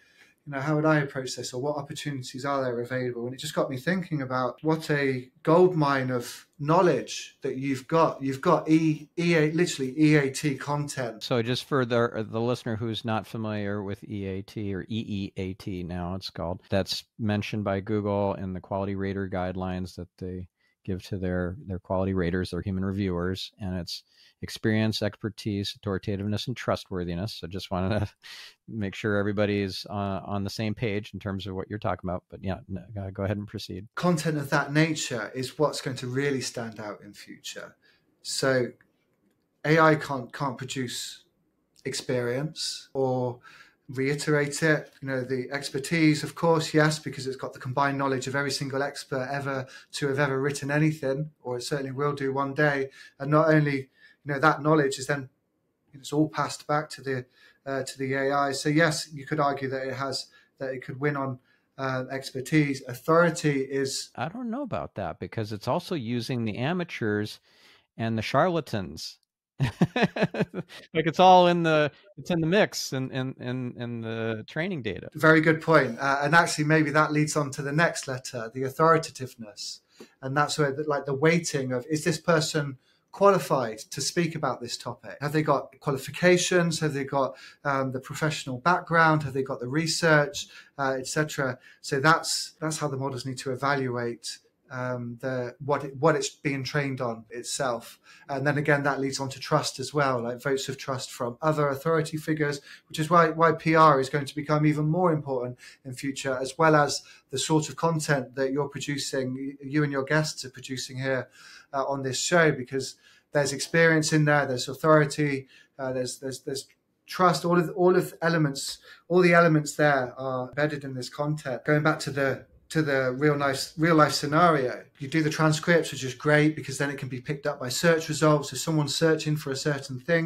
Speaker 1: you know, how would I approach this or what opportunities are there available? And it just got me thinking about what a gold mine of knowledge that you've got. You've got E, EA, literally EAT content.
Speaker 2: So just for the, the listener who's not familiar with EAT or EEAT now it's called, that's mentioned by Google in the quality rater guidelines that they give to their, their quality raters, their human reviewers. And it's experience, expertise, authoritativeness, and trustworthiness. So just wanted to make sure everybody's uh, on the same page in terms of what you're talking about. But yeah, no, go ahead and proceed.
Speaker 1: Content of that nature is what's going to really stand out in future. So AI can't can't produce experience or reiterate it. You know, the expertise, of course, yes, because it's got the combined knowledge of every single expert ever to have ever written anything, or it certainly will do one day. And not only you know that knowledge is then it's all passed back to the uh, to the AI. So yes, you could argue that it has that it could win on uh, expertise. Authority is
Speaker 2: I don't know about that because it's also using the amateurs and the charlatans. like it's all in the it's in the mix and in, in, the training data.
Speaker 1: Very good point. Uh, and actually, maybe that leads on to the next letter, the authoritativeness, and that's where the, like the weighting of is this person qualified to speak about this topic? Have they got qualifications? Have they got um, the professional background? Have they got the research, uh, etc.? So that's that's how the models need to evaluate um, the what it, what it's being trained on itself, and then again that leads on to trust as well, like votes of trust from other authority figures, which is why why PR is going to become even more important in future, as well as the sort of content that you're producing, you and your guests are producing here uh, on this show, because there's experience in there, there's authority, uh, there's there's there's trust. All of all of elements all the elements there are embedded in this content. Going back to the to the real nice real life scenario. You do the transcripts, which is great because then it can be picked up by search results. If someone's searching for a certain thing,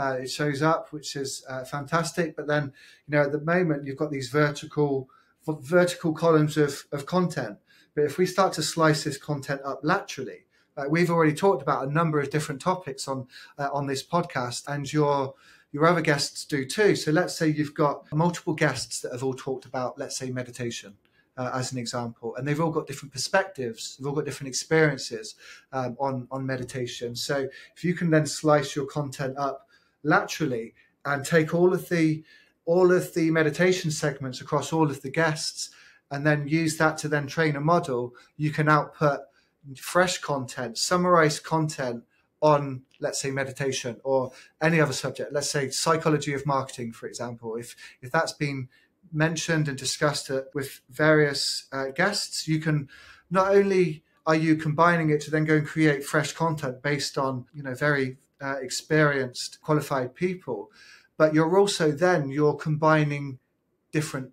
Speaker 1: uh, it shows up, which is uh, fantastic. But then, you know, at the moment, you've got these vertical vertical columns of, of content. But if we start to slice this content up laterally, Uh, we've already talked about a number of different topics on uh, on this podcast, and your your other guests do too. So let's say you've got multiple guests that have all talked about, let's say, meditation. Uh, as an example, and they've all got different perspectives. They've all got different experiences um, on on meditation. So if you can then slice your content up laterally and take all of the all of the meditation segments across all of the guests and then use that to then train a model, you can output fresh content, summarized content on, let's say, meditation or any other subject. Let's say psychology of marketing, for example. If if that's been mentioned and discussed it with various uh, guests, you can not only are you combining it to then go and create fresh content based on you know very uh, experienced qualified people but you're also then you're combining different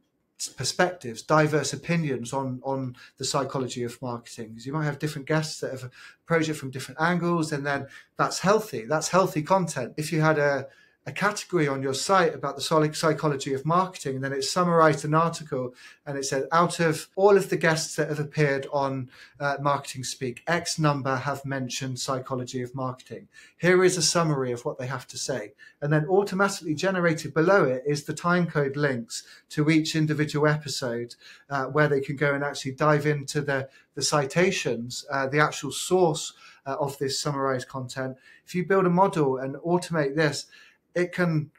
Speaker 1: perspectives, diverse opinions on on the psychology of marketing. You might have different guests that have approached it from different angles, and then that's healthy. That's healthy content. If you had a a category on your site about the psychology of marketing, and then it summarized an article and it said, out of all of the guests that have appeared on uh, Marketing Speak, X number have mentioned psychology of marketing. Here is a summary of what they have to say. And then automatically generated below it is the timecode links to each individual episode uh, where they can go and actually dive into the, the citations, uh, the actual source uh, of this summarized content. If you build a model and automate this, it can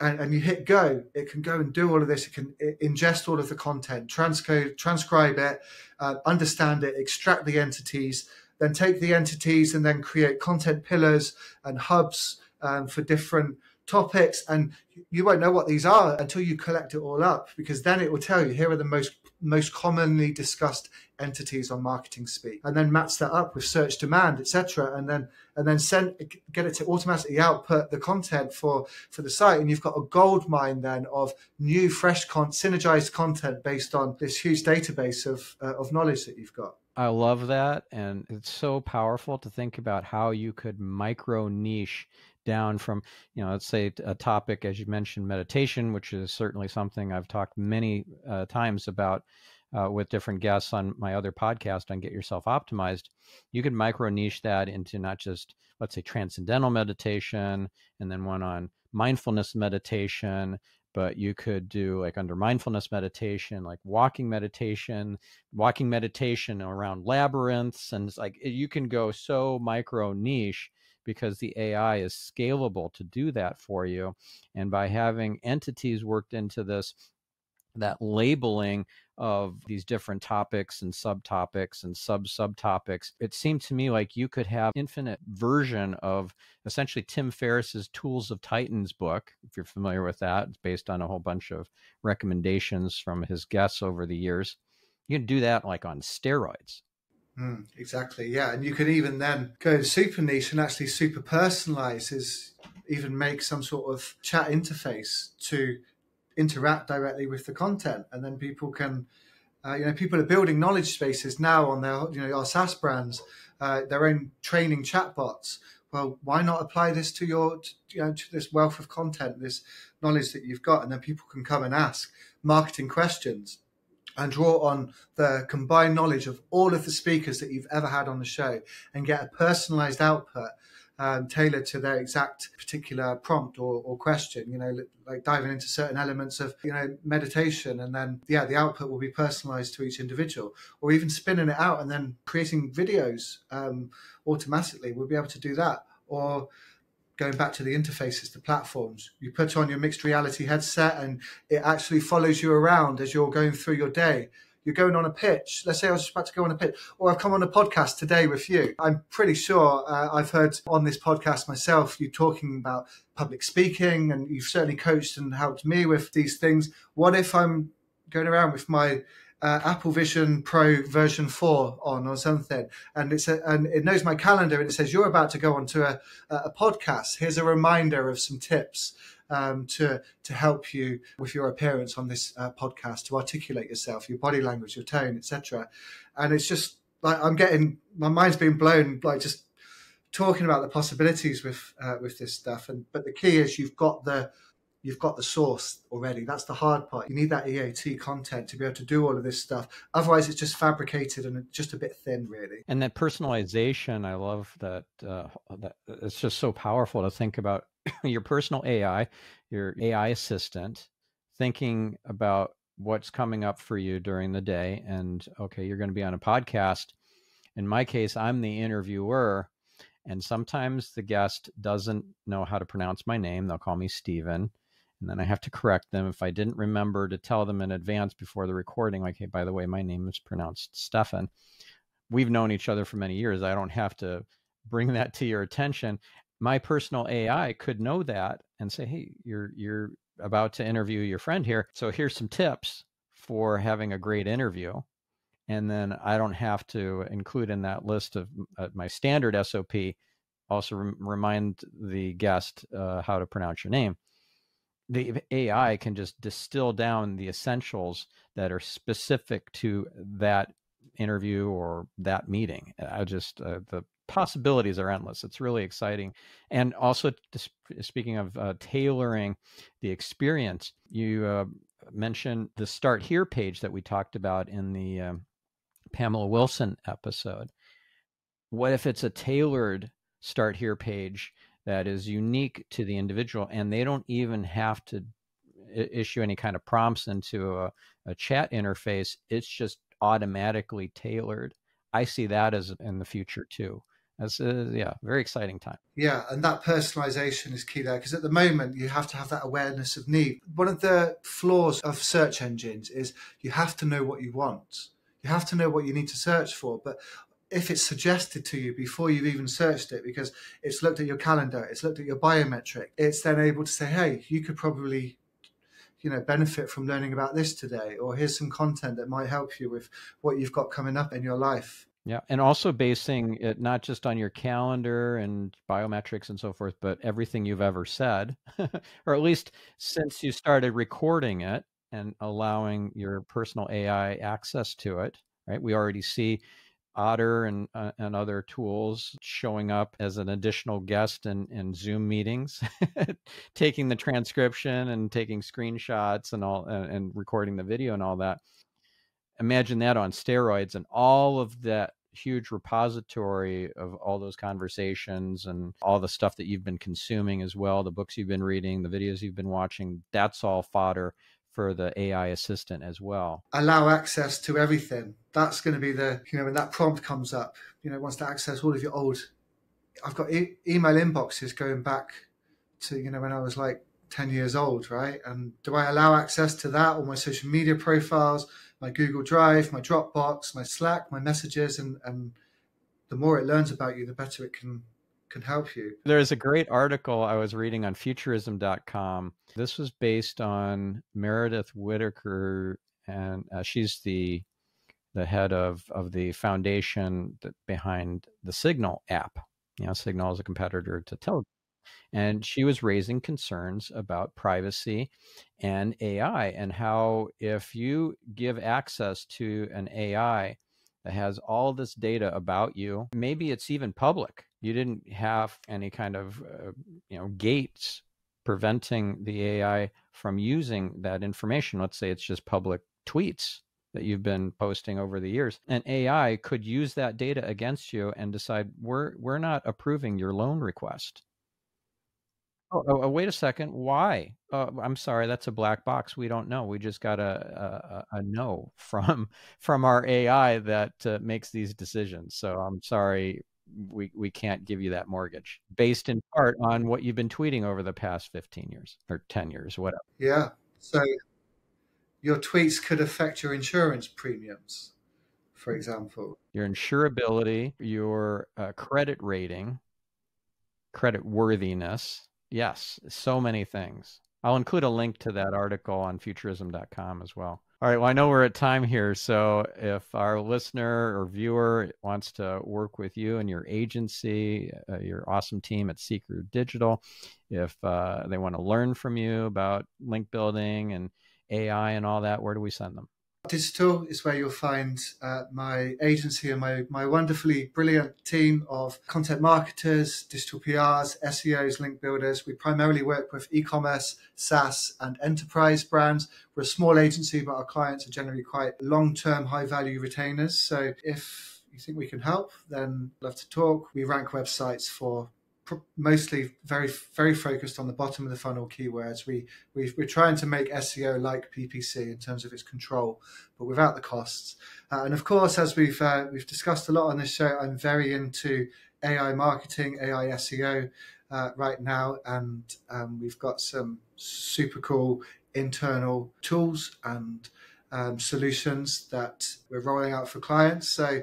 Speaker 1: and, and, you hit go, it can go and do all of this. It can ingest all of the content, transcode, transcribe it, uh, understand it, extract the entities, then take the entities and then create content pillars and hubs um, for different topics. And you won't know what these are until you collect it all up, because then it will tell you here are the most most commonly discussed entities on marketing speak and then match that up with search demand etc and then and then send get it to automatically output the content for for the site and you've got a gold mine then of new fresh con synergized content based on this huge database of uh, of knowledge that you've got
Speaker 2: I love that. And it's so powerful to think about how you could micro niche down from, you know, let's say a topic, as you mentioned, meditation, which is certainly something I've talked many uh, times about uh, with different guests on my other podcast on Get Yourself Optimized. You could micro niche that into not just, let's say, transcendental meditation and then one on mindfulness meditation but you could do like under mindfulness meditation like walking meditation walking meditation around labyrinths and it's like you can go so micro niche because the AI is scalable to do that for you and by having entities worked into this that labeling of these different topics and subtopics and sub subtopics, it seemed to me like you could have infinite version of essentially Tim Ferriss's Tools of Titans book, if you're familiar with that. It's based on a whole bunch of recommendations from his guests over the years. You can do that like on steroids.
Speaker 1: Mm, exactly, yeah. And you can even then go super niche and actually super personalize is even make some sort of chat interface to interact directly with the content, and then people can. Uh, you know, people are building knowledge spaces now on their, you know, our SaaS brands, uh, their own training chatbots. Well, why not apply this to your, you know, to this wealth of content, this knowledge that you've got, and then people can come and ask marketing questions and draw on the combined knowledge of all of the speakers that you've ever had on the show and get a personalized output um, tailored to their exact particular prompt or, or question, you know, like diving into certain elements of, you know, meditation. And then, yeah, the output will be personalized to each individual or even spinning it out and then creating videos um, automatically. We'll be able to do that. Or going back to the interfaces, the platforms, you put on your mixed reality headset and it actually follows you around as you're going through your day you're going on a pitch. Let's say I was just about to go on a pitch, or I've come on a podcast today with you. I'm pretty sure uh, I've heard on this podcast myself you talking about public speaking, and you've certainly coached and helped me with these things. What if I'm going around with my uh, Apple Vision Pro version four on or something, and it's a, and it knows my calendar and it says you're about to go onto a, a podcast. Here's a reminder of some tips um, to to help you with your appearance on this uh, podcast, to articulate yourself, your body language, your tone, etc. And it's just like I'm getting my mind's being blown, like just talking about the possibilities with uh, with this stuff. And but the key is you've got the you've got the source already. That's the hard part. You need that EAT content to be able to do all of this stuff. Otherwise, it's just fabricated and just a bit thin, really.
Speaker 2: And that personalization, I love that. Uh, that it's just so powerful to think about your personal AI, your AI assistant, thinking about what's coming up for you during the day. And okay, you're going to be on a podcast. In my case, I'm the interviewer. And sometimes the guest doesn't know how to pronounce my name. They'll call me Steven and then I have to correct them if I didn't remember to tell them in advance before the recording, like, hey, by the way, my name is pronounced Stefan. We've known each other for many years. I don't have to bring that to your attention. My personal AI could know that and say, hey, you're you're about to interview your friend here. So here's some tips for having a great interview. And then I don't have to include in that list of uh, my standard SOP also remind the guest uh, how to pronounce your name the AI can just distill down the essentials that are specific to that interview or that meeting. I just uh, the possibilities are endless. It's really exciting, and also speaking of uh, tailoring the experience, you uh, mentioned the Start Here page that we talked about in the um, Pamela Wilson episode. What if it's a tailored Start Here page that is unique to the individual, and they don't even have to issue any kind of prompts into a, a chat interface. It's just automatically tailored. I see that as in the future too. As a, uh, yeah, very exciting time.
Speaker 1: Yeah, and that personalization is key there because at the moment you have to have that awareness of need. One of the flaws of search engines is you have to know what you want. You have to know what you need to search for, but if it's suggested to you before you've even searched it, because it's looked at your calendar, it's looked at your biometric, it's then able to say, hey, you could probably you know benefit from learning about this today or here's some content that might help you with what you've got coming up in your life.
Speaker 2: Yeah and also basing it not just on your calendar and biometrics and so forth but everything you've ever said or at least since you started recording it and allowing your personal ai access to it right? We already see Otter and uh, and other tools showing up as an additional guest in, in Zoom meetings, taking the transcription and taking screenshots and all and, and recording the video and all that. Imagine that on steroids and all of that huge repository of all those conversations and all the stuff that you've been consuming as well, the books you've been reading, the videos you've been watching. That's all fodder for the AI assistant as well.
Speaker 1: Allow access to everything. That's going to be the, you know, when that prompt comes up, you know, wants to access all of your old. I've got e- email inboxes going back to, you know, when I was like 10 years old, right? And do I allow access to that, all my social media profiles, my Google Drive, my Dropbox, my Slack, my messages? And, and the more it learns about you, the better it can can help you.
Speaker 2: There's a great article I was reading on futurism.com. This was based on Meredith Whittaker, and uh, she's the the head of of the foundation behind the Signal app. You know, Signal is a competitor to Telegram. And she was raising concerns about privacy and AI and how if you give access to an AI that has all this data about you, maybe it's even public you didn't have any kind of uh, you know gates preventing the AI from using that information. Let's say it's just public tweets that you've been posting over the years. And AI could use that data against you and decide we're we're not approving your loan request. Oh, oh, oh wait a second. Why? Uh, I'm sorry. That's a black box. We don't know. We just got a a, a no from from our AI that uh, makes these decisions. So I'm sorry we we can't give you that mortgage based in part on what you've been tweeting over the past 15 years or 10 years whatever.
Speaker 1: Yeah. So your tweets could affect your insurance premiums for example.
Speaker 2: Your insurability your uh, credit rating credit worthiness. Yes so many things. I'll include a link to that article on futurism.com as well all right. Well, I know we're at time here. So if our listener or viewer wants to work with you and your agency, uh, your awesome team at Seeker Digital, if uh, they want to learn from you about link building and AI and all that, where do we send them?
Speaker 1: Digital is where you'll find uh, my agency and my, my wonderfully brilliant team of content marketers, digital PRs, SEOs, link builders. We primarily work with e commerce, SaaS, and enterprise brands. We're a small agency, but our clients are generally quite long term, high value retainers. So if you think we can help, then love to talk. We rank websites for mostly very very focused on the bottom of the funnel keywords. We, we are trying to make SEO like PPC in terms of its control, but without the costs. Uh, and of course, as we've uh, we've discussed a lot on this show, I'm very into AI marketing, AI SEO uh, right now, and um, we've got some super cool internal tools and um, solutions that we're rolling out for clients. So,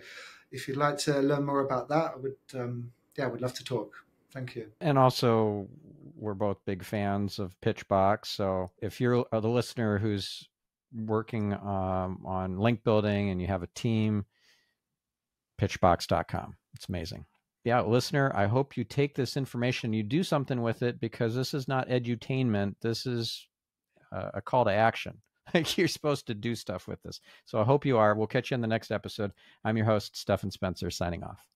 Speaker 1: if you'd like to learn more about that, I would um, yeah, we'd love to talk. Thank you.
Speaker 2: And also, we're both big fans of Pitchbox. So if you're the listener who's working um, on link building and you have a team, pitchbox.com. It's amazing. Yeah, listener, I hope you take this information, you do something with it because this is not edutainment. This is a, call to action. You're supposed to do stuff with this. So I hope you are. We'll catch you in the next episode. I'm your host, Stephan Spencer, signing off.